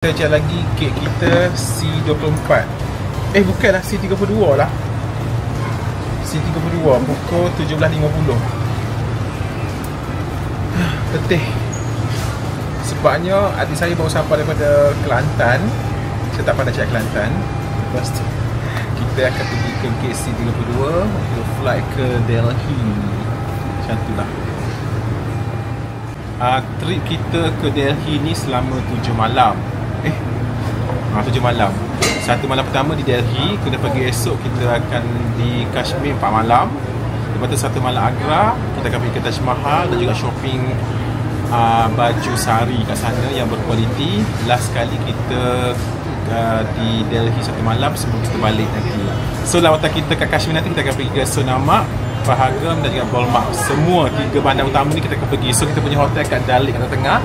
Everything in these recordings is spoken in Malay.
Kita jalan lagi gate kita C24 Eh bukanlah C32 lah. C32 pukul 17.50 Letih. Sebabnya adik saya baru sampai daripada Kelantan. Saya tak pandai cakap Kelantan. Lepas tu Kita akan pergi ke gate C32 Untuk flight ke Delhi. Macam tu lah. Uh, Trip kita ke Delhi ni selama 7 malam Eh ha, Tujuh malam. Satu malam pertama di Delhi Kena pagi esok kita akan di Kashmir 4 malam. Lepas tu satu malam Agra Kita akan pergi ke Taj Mahal Dan juga shopping uh, Baju sari kat sana yang berkualiti. Last kali kita uh, Di Delhi satu malam Sebelum kita balik nanti. So lawatan kita kat Kashmir nanti Kita akan pergi ke Sonamak Pahagam dan juga Bolmark Semua tiga bandar utama ni kita akan pergi. So kita punya hotel kat Dalik kat tengah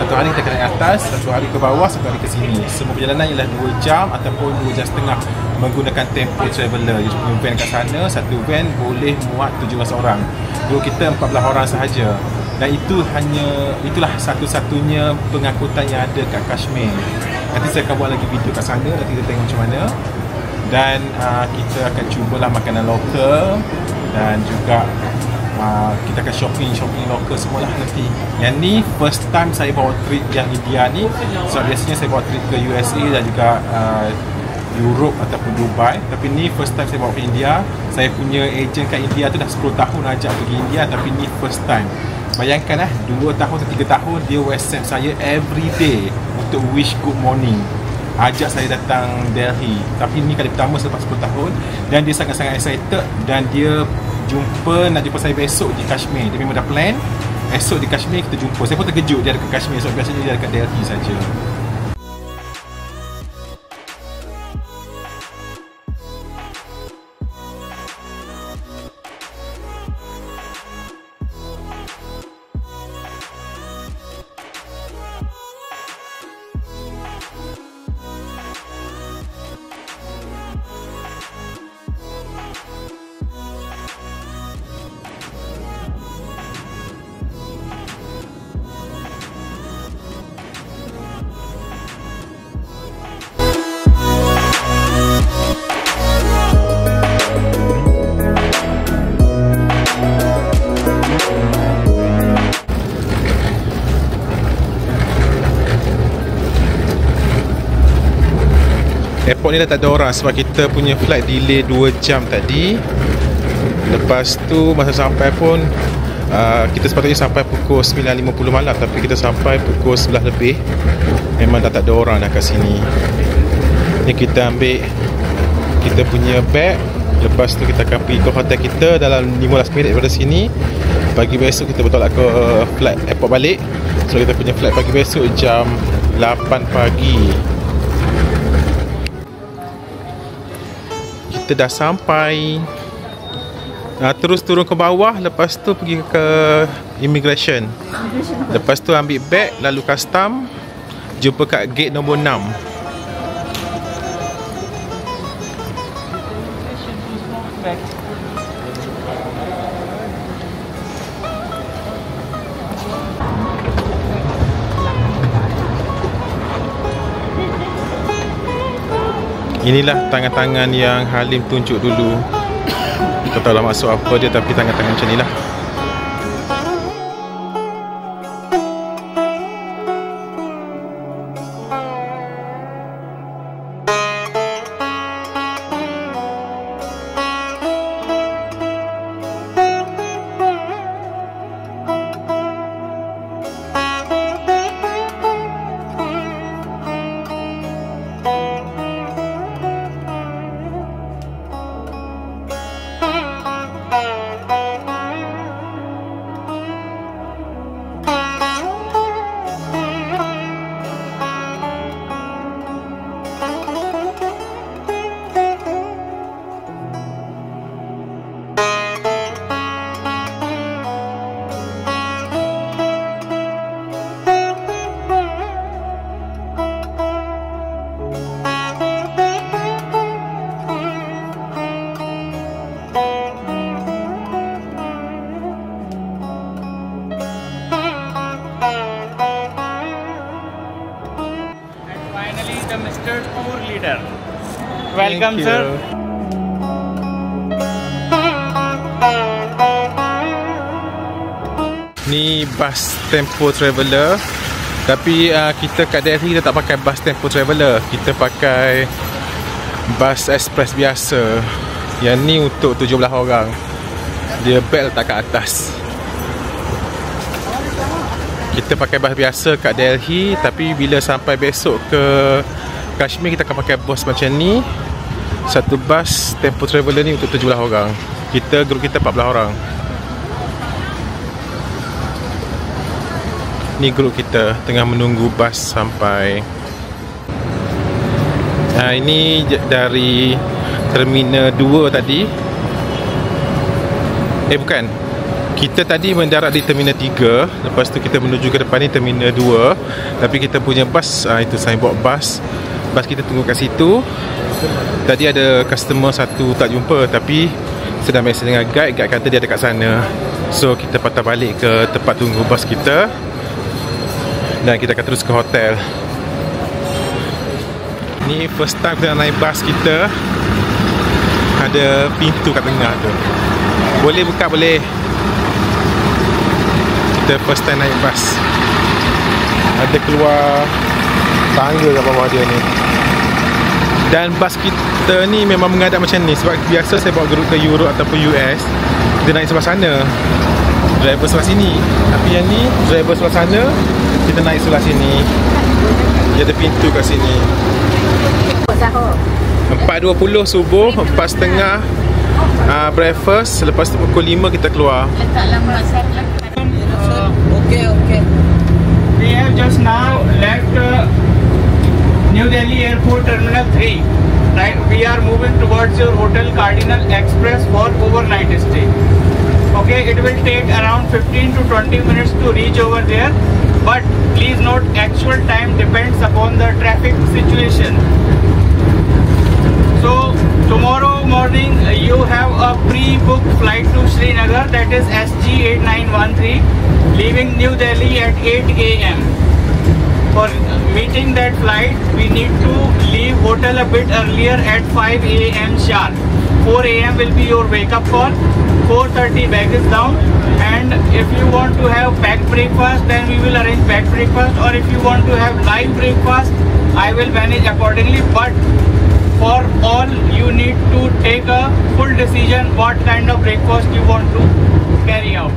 satu hari kita naik atas, satu hari ke bawah, satu hari ke sini. Semua perjalanan ialah 2 jam ataupun 2 jam setengah menggunakan Tempo Traveller. Dia punya van kat sana, satu van boleh muat 17 orang. Dua kita 14 orang sahaja. Dan itu hanya, itulah satu-satunya pengangkutan yang ada kat Kashmir. Nanti saya akan buat lagi video kat sana, nanti kita tengok macam mana. Dan uh, kita akan cubalah makanan lokal dan juga uh, kita akan shopping shopping lokal semualah nanti. Yang ni first time saya bawa trip yang India ni. So biasanya saya bawa trip ke USA dan juga uh, Europe ataupun Dubai. Tapi ni first time saya bawa ke India. Saya punya agent kat India tu dah 10 tahun ajak pergi India tapi ni first time. Bayangkan lah 2 tahun atau 3 tahun dia whatsapp saya every day untuk wish good morning. Ajak saya datang Delhi. Tapi ni kali pertama selepas 10 tahun. Dan dia sangat-sangat excited dan dia jumpa nak jumpa saya besok di Kashmir. Dia memang dah plan. Esok di Kashmir kita jumpa. Saya pun terkejut dia ada ke Kashmir. Sebab biasanya dia dekat Delhi saja Airport ni dah tak ada orang sebab kita punya flight delay 2 jam tadi. Lepas tu masa sampai pun uh, Kita sepatutnya sampai pukul 9.50 malam Tapi kita sampai pukul 11 lebih. Memang dah tak ada orang dah kat sini. Ni kita ambil Kita punya bag Lepas tu kita akan pergi ke hotel kita Dalam 15 minit daripada sini. Pagi besok kita bertolak ke flight airport balik. So kita punya flight pagi besok jam 8 pagi kita dah sampai. Uh, terus turun ke bawah lepas tu pergi ke immigration. Lepas tu ambil bag lalu custom jumpa kat gate nombor 6 Inilah tangan-tangan yang Halim tunjuk dulu. Tak tahu lah maksud apa dia Tapi tangan-tangan macam ni lah Welcome, you. sir. Ni bus Tempo Traveller. Tapi uh, kita kat Delhi kita tak pakai bus Tempo Traveller. Kita pakai bus express biasa. Yang ni untuk 17 orang. Dia bel letak kat atas. Kita pakai bus biasa kat Delhi Tapi bila sampai besok ke Kashmir kita akan pakai bus macam ni Satu bus Tempo Traveller ni untuk 17 orang. Kita, grup kita 14 orang. Ni grup kita tengah menunggu bas sampai. Ha, Ini dari Terminal 2 tadi. Eh bukan. Kita tadi mendarat di Terminal 3 Lepas tu kita menuju ke depan ni Terminal 2 Tapi kita punya bas ha, Itu signboard bas Bas kita tunggu kat situ Tadi ada customer satu tak jumpa Tapi sedang mesej dengan guide. Guide kata dia dekat sana. So kita patah balik ke tempat tunggu bas kita. Dan kita akan terus ke hotel. Ni first time kita naik bas kita. Ada pintu kat tengah tu. Boleh buka boleh. Kita first time naik bas. Ada keluar tangga kat bawah dia ni. Dan bas kita ni memang mengadap macam ni. Sebab biasa saya bawa grup ke Europe ataupun US kita naik sebelah sana. Driver sebelah sini. Tapi yang ni driver sebelah sana kita naik sebelah sini. Dia ada pintu kat sini. 4.20 subuh 4.30 uh, breakfast. Lepas tu pukul 5 kita keluar. Okay, okay. We have just now left uh, New Delhi Airport Terminal 3. Right, we are moving towards your Hotel Cardinal Express for overnight stay. Okay, it will take around 15 to 20 minutes to reach over there. But please note, actual time depends upon the traffic situation. So tomorrow morning you have a pre-booked flight to Srinagar that is SG8913 leaving New Delhi at 8 a.m. For meeting that flight we need to leave hotel a bit earlier at 5 a.m. sharp. 4 a.m. will be your wake up call. 4.30 baggage down and if you want to have packed breakfast then we will arrange packed breakfast or if you want to have live breakfast I will manage accordingly but for all you need to take a full decision what kind of breakfast you want to carry out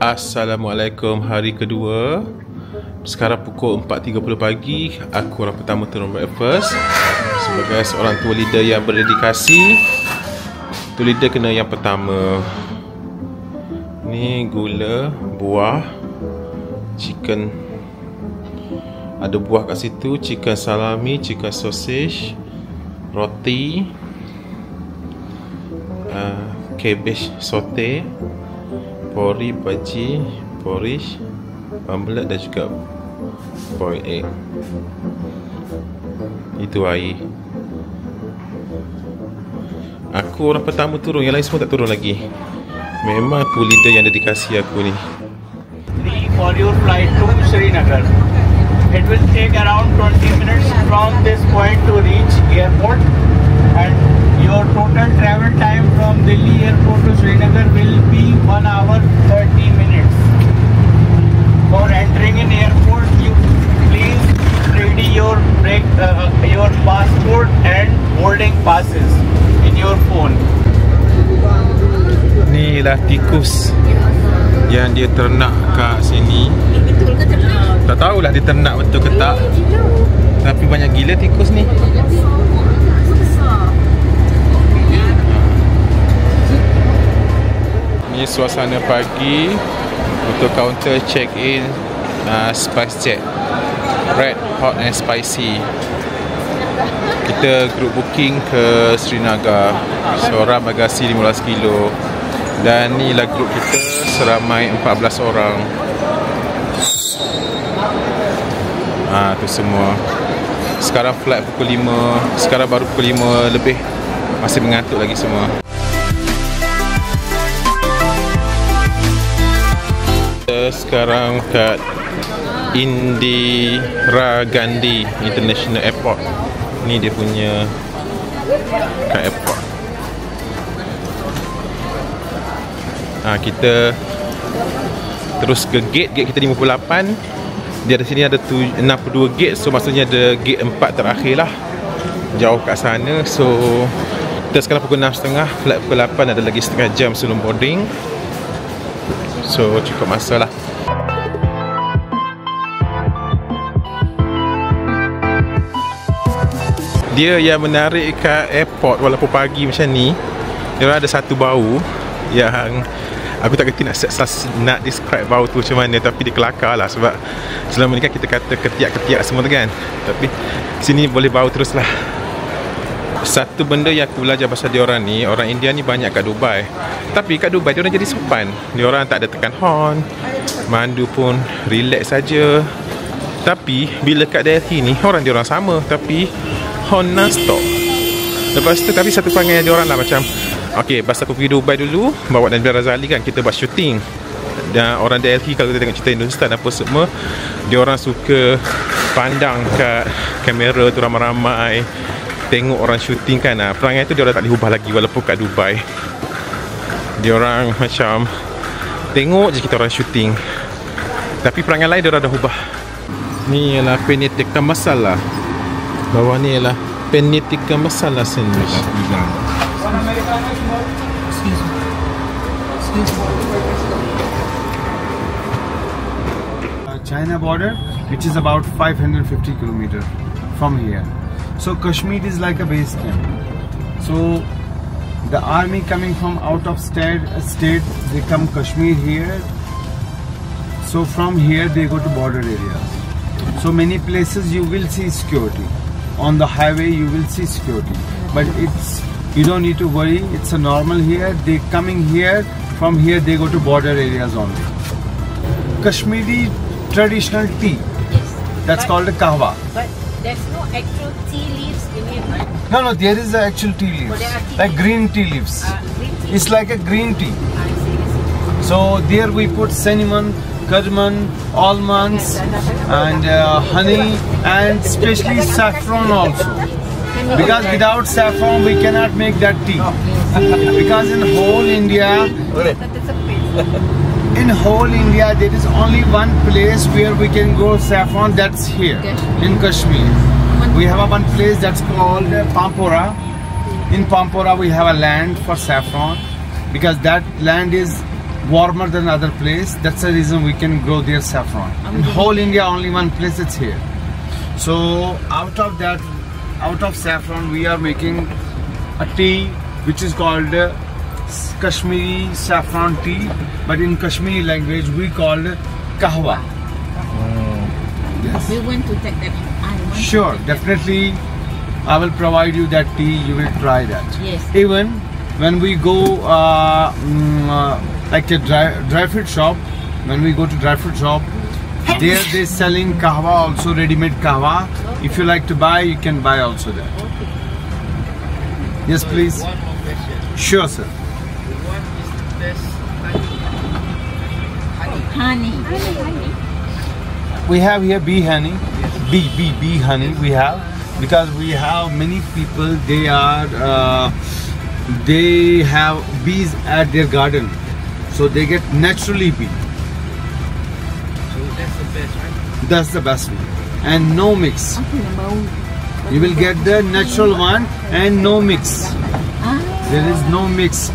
Assalamualaikum hari kedua Sekarang pukul 4.30 pagi Aku orang pertama turun breakfast Sebagai seorang tua leader yang berdedikasi Tua leader kena yang pertama. Ni gula, buah Chicken. Ada buah kat situ Chicken salami, chicken sausage Roti uh, Cabbage saute pori bhaji porridge dan juga boiled egg itu air. Aku orang pertama turun yang lain semua tak turun lagi. Memang tu leader yang dedikasi aku ni. For your flight to Srinagar it will take around 20 minutes from this point to reach airport. And your total travel time from Delhi airport to Srinagar will be 1 hour 30 minutes for entering in airport you please ready your break uh, your passport and boarding passes in your phone. Ni lah tikus yang dia ternak kat sini. Tak tahulah dia ternak betul ke tak. Tapi banyak gila tikus ni. Ni suasana pagi untuk kaunter check in uh, spice jet red hot and spicy. Kita group booking ke Srinagar. Seorang bagasi 15 kilo. Dan ni lah group kita seramai 14 orang. Ah tu semua. Sekarang flight pukul 5 sekarang baru pukul 5 lebih. Masih mengantuk lagi semua Sekarang kat Indira Gandhi International Airport. Ni dia punya kat airport. Ha, kita terus ke gate. Gate kita 58 dia di sini ada tu, 62 gate. So maksudnya ada gate 4 terakhir lah. Jauh kat sana. So kita sekarang pukul 6.30 flight pukul 8 ada lagi setengah jam sebelum boarding so masa lah dia yang menarik kat airport walaupun pagi macam ni dia orang ada satu bau yang aku tak kerti nak, nak describe bau tu macam mana tapi dia kelakar lah sebab selama ni kan kita kata ketiak-ketiak semua tu kan. Tapi sini boleh bau terus lah. Satu benda yang aku belajar pasal diorang ni orang India ni banyak kat Dubai tapi kat Dubai diorang jadi sopan. Diorang tak ada tekan horn. Mandu pun relax saja. Tapi bila kat Delhi ni orang diorang sama. Tapi horn non-stop. Lepas tu tapi satu perangai diorang lah macam Okay, pasal aku pergi Dubai dulu Bawa Nabil Razali kan Kita buat syuting Dan orang Delhi Kalau kita tengok cerita Hindustan Apa semua Dia orang suka Pandang kat Kamera tu ramai-ramai Tengok orang syuting kan. Nah, Perangai tu dia orang tak boleh ubah lagi Walaupun kat Dubai Dia orang macam Tengok je kita orang syuting Tapi perangai lain dia orang dah ubah Ni ialah Penetika Masala Bawah ni ialah Penetika Masala Sandwich Uh, China border, which is about 550 kilometer from here. So Kashmir is like a base camp. So the army coming from out of state, state they come Kashmir here. So from here they go to border areas. So many places you will see security. On the highway you will see security, but it's you don't need to worry. It's a normal here. They coming here. From here they go to border areas only. Kashmiri traditional tea. Yes. That's But- called a kahwa. But there's no actual tea leaves in it, right? No, no, there is the actual tea leaves, there are tea like green tea leaves. Uh, green tea. It's like a green tea. I see, I see. So there we put cinnamon, cardamom, almonds, and uh, honey, and especially saffron also. Because without saffron we cannot make that tea. because in whole India, in whole India there is only one place where we can grow saffron. That's here in Kashmir. We have a one place that's called Pampora. In Pampora we have a land for saffron because that land is warmer than other place. That's the reason we can grow their saffron. In whole India only one place it's here. So out of that, out of saffron we are making a tea which is called Kashmiri saffron tea, but in Kashmiri language we call it kahwa. Yes. We want to take that. I want to Sure, definitely. I will provide you that tea. You will try that. Yes. Even when we go, uh, mm, uh, like a dry, dry fruit shop, when we go to dry fruit shop, there they are selling kahwa also ready-made kahwa. If you like to buy, you can buy also there. Yes, please. Sure, sir. Honey. We have here bee honey, bee bee bee honey. We have because we have many people. They are uh, they have bees at their garden, so they get naturally bee. That's the best right? That's the best one, and no mix. You will get the natural one and no mix. There is no mix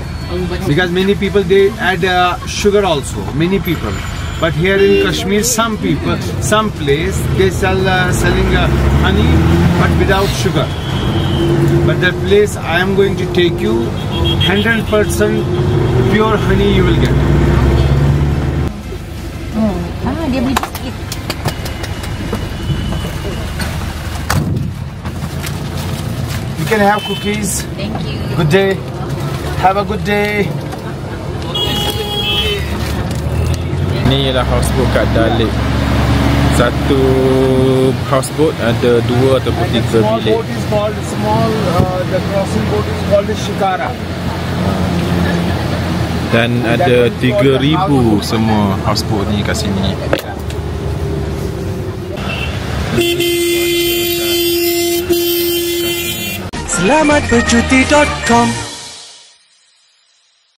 because many people they add uh, sugar also. Many people, but here in Kashmir, some people, some place they sell uh, selling uh, honey but without sugar. But that place I am going to take you, hundred percent pure honey you will get. Ah, dia beli biskit. You can have cookies. Thank you. Good day. Have a good day. Ni ialah houseboat kat Dalik Satu houseboat ada dua ataupun And the tiga small bilik boat is called small. Uh, the crossing boat is called shikara. Dan ada 3000 semua houseboat ni kat sini Selamatbercuti.com